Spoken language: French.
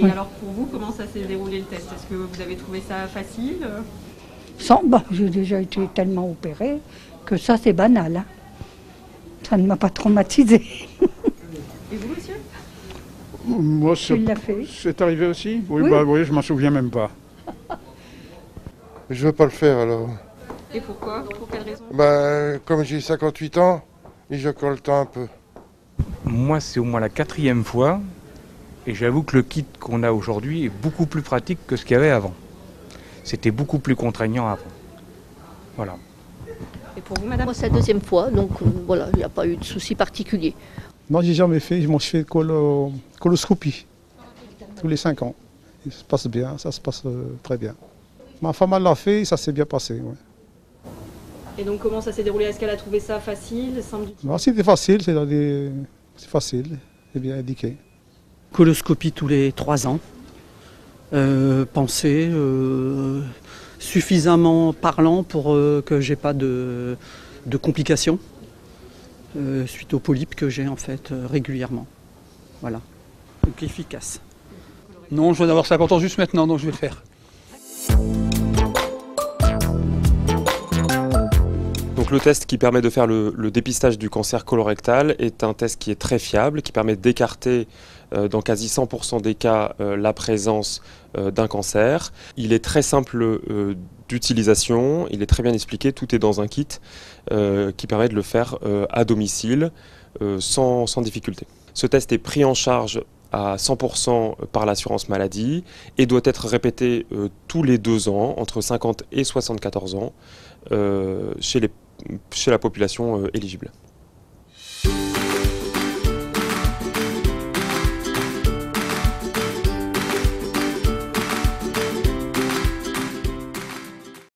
vous, comment ça s'est déroulé le test? Est-ce que vous avez trouvé ça facile? Sans, bah, j'ai déjà été tellement opérée que ça c'est banal. hein. Ça ne m'a pas traumatisé. Et vous, monsieur? Moi, c'est l'as fait. c'est arrivé aussi? Oui, Oui. bah oui, je m'en souviens même pas. Je veux pas le faire alors. Et pourquoi? Pour quelle raison? Bah, comme j'ai 58 ans, et je colle le temps un peu. Moi, c'est au moins la quatrième fois. Et j'avoue que le kit qu'on a aujourd'hui est beaucoup plus pratique que ce qu'il y avait avant. C'était beaucoup plus contraignant avant. Voilà. Et pour vous, madame Moi, c'est la deuxième fois, donc euh, voilà, il n'y a pas eu de souci particulier. Non, j'ai jamais fait. Je fais colo- coloscopie tous les 5 ans. Et ça se passe bien, ça se passe euh, très bien. Ma femme elle l'a fait et ça s'est bien passé. ouais. Et donc, comment ça s'est déroulé? Est-ce qu'elle a trouvé ça facile, simple? C'était facile, c'est facile, c'est bien indiqué. Coloscopie tous les trois ans. Euh, euh, suffisamment parlant pour euh, que j'ai pas de, complications euh, suite aux polypes que j'ai en fait euh, régulièrement. Voilà. Donc efficace. Non, je viens d'avoir 50 ans juste maintenant, donc je vais le faire. Le test qui permet de faire le, dépistage du cancer colorectal est un test qui est très fiable, qui permet d'écarter euh, dans quasi 100% des cas euh, la présence euh, d'un cancer. Il est très simple d'utilisation, il est très bien expliqué, tout est dans un kit qui permet de le faire à domicile sans, sans difficulté. Ce test est pris en charge à 100% par l'assurance maladie et doit être répété tous les deux ans, entre 50 et 74 ans, chez, les, chez la population euh, éligible.